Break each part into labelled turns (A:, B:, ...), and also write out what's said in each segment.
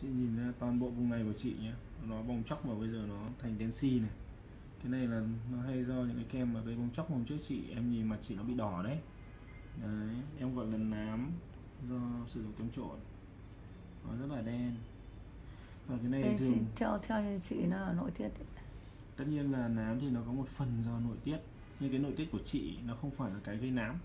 A: chị nhìn toàn bộ vùng này của chị nhé nó bong chóc và bây giờ nó thành đen xi này. Cái này là nó hay do những cái kem mà cái bong chóc hôm trước chị. Em nhìn mặt chị nó bị đỏ đấy. Đấy em gọi là nám do sử dụng kem trộn. Nó rất là đen. Và cái này
B: chị,
A: thường
B: theo theo như chị nó là nội tiết đấy.
A: tất nhiên là nám thì nó có một phần do nội tiết. Nhưng cái nội tiết của chị nó không phải là cái gây nám.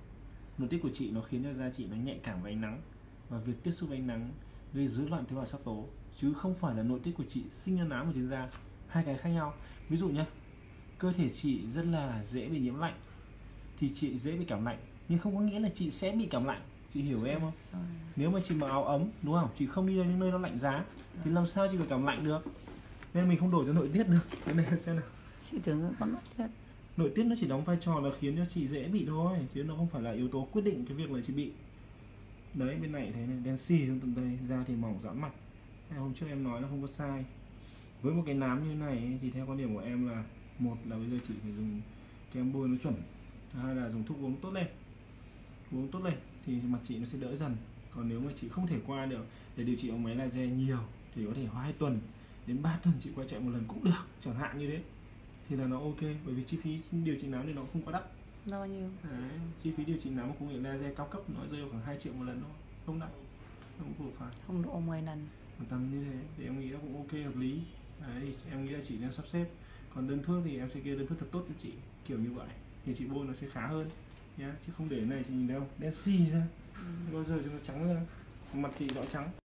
A: Nội tiết của chị nó khiến cho da chị nó nhạy cảm với ánh nắng. Và việc tiếp xúc với ánh nắng gây rối loạn tế bào sắc tố chứ không phải là nội tiết của chị sinh ra nám ở trên da hai cái khác nhau. Ví dụ nhé cơ thể chị rất là dễ bị nhiễm lạnh thì chị dễ bị cảm lạnh nhưng không có nghĩa là chị sẽ bị cảm lạnh. Chị hiểu em không? Nếu mà chị mặc áo ấm đúng không? Chị không đi đến những nơi nó lạnh giá thì làm sao chị phải cảm lạnh được? Nên mình không đổi cho nội tiết được. Cái này xem nào.
B: Chị tưởng có nội tiết.
A: Nội tiết nó chỉ đóng vai trò là khiến cho chị dễ bị thôi chứ nó không phải là yếu tố quyết định cái việc là chị bị đấy, bên này thế này, đen xì trong tận đây da thì mỏng giãn mặt. Hay hôm trước em nói là không có sai. Với một cái nám như thế này thì theo quan điểm của em là, một là bây giờ chị phải dùng kem bôi nó chuẩn hai là dùng thuốc uống tốt lên. Uống tốt lên, thì mặt chị nó sẽ đỡ dần. Còn nếu mà chị không thể qua được, để điều trị bằng máy laser nhiều, thì có thể hai tuần, đến 3 tuần chị quay chạy một lần cũng được, chẳng hạn như thế. Thì là nó ok, bởi vì chi phí điều trị nám thì nó không quá đắt
B: bao nhiêu?
A: Đấy, chi phí điều trị nám của công nghệ laser cao cấp nó rơi vào khoảng 2 triệu một lần thôi không đắt không vừa phải
B: không độ 10 lần.
A: Khoảng tầm như thế thì em nghĩ nó cũng ok hợp lý. Đấy, thì em nghĩ là chị nên sắp xếp. Còn đơn thuốc thì em sẽ kê đơn thuốc thật tốt cho chị kiểu như vậy. Thì chị bôi nó sẽ khá hơn nhá. Chứ không để này chị nhìn đâu đen xì ra. Bao giờ cho nó trắng ra mặt chị rõ trắng